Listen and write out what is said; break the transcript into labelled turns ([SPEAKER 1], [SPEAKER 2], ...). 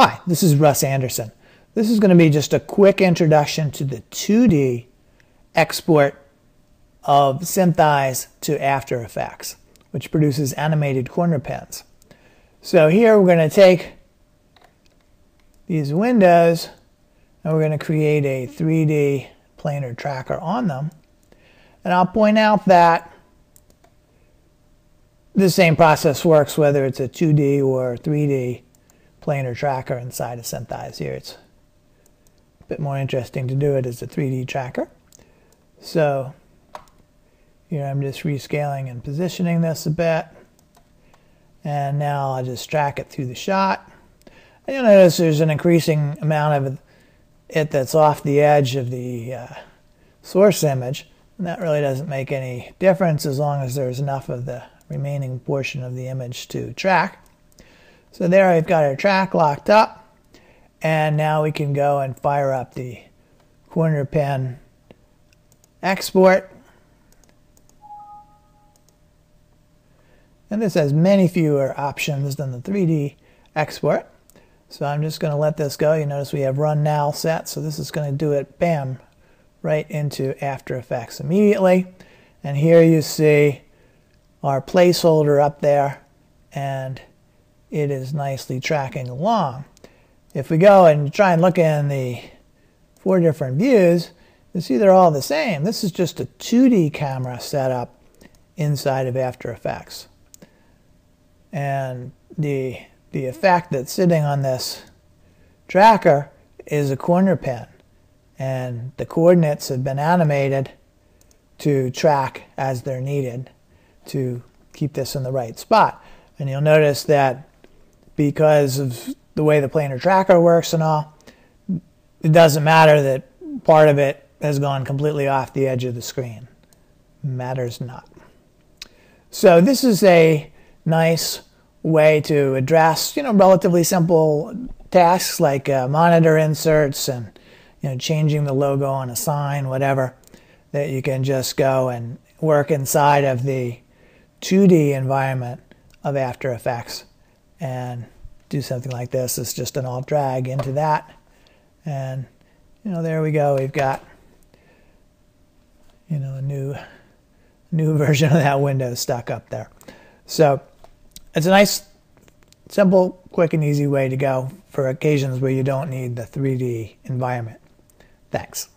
[SPEAKER 1] Hi, this is Russ Andersson. This is going to be just a quick introduction to the 2D export of SynthEyes to After Effects, which produces animated corner pins. So here we're going to take these windows and we're going to create a 3D planar tracker on them. And I'll point out that the same process works whether it's a 2D or 3D planar tracker inside of SynthEyes here. It's a bit more interesting to do it as a 3D tracker. So here I'm just rescaling and positioning this a bit. And now I'll just track it through the shot. And you'll notice there's an increasing amount of it that's off the edge of the uh, source image. And that really doesn't make any difference as long as there's enough of the remaining portion of the image to track. So there I've got our track locked up. And now we can go and fire up the corner pin export. And this has many fewer options than the 3D export. So I'm just going to let this go. You notice we have run now set. So this is going to do it, bam, right into After Effects immediately. And here you see our placeholder up there. And it is nicely tracking along. If we go and try and look in the four different views, you see they're all the same. This is just a 2D camera setup inside of After Effects. And the, the effect that's sitting on this tracker is a corner pin. And the coordinates have been animated to track as they're needed to keep this in the right spot. And you'll notice that because of the way the planar tracker works and all, it doesn't matter that part of it has gone completely off the edge of the screen. Matters not. So this is a nice way to address, you know, relatively simple tasks like uh, monitor inserts and, you know, changing the logo on a sign, whatever, that you can just go and work inside of the 2D environment of After Effects and do something like this. It's just an alt drag into that. And, you know, there we go. We've got, you know, a new, new version of that window stuck up there. So it's a nice, simple, quick and easy way to go for occasions where you don't need the 3D environment. Thanks.